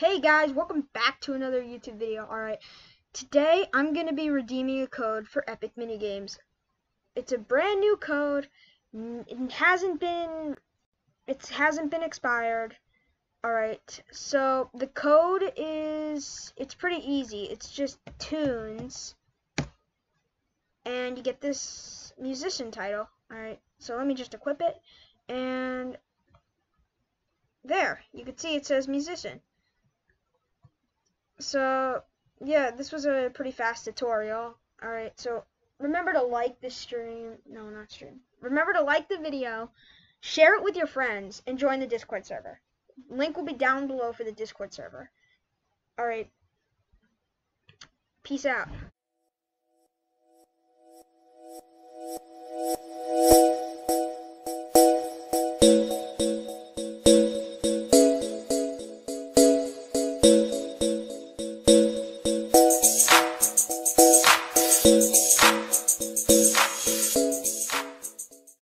Hey guys, welcome back to another YouTube video. Alright, today I'm going to be redeeming a code for Epic Minigames. It's a brand new code. It hasn't been it hasn't been expired. Alright, so the code is it's pretty easy. It's just tunes. And you get this musician title. Alright, so let me just equip it and there, you can see it says musician so yeah, this was a pretty fast tutorial. Alright, so remember to like the stream. No, not stream. Remember to like the video, share it with your friends, and join the Discord server. Link will be down below for the Discord server. Alright. Peace out.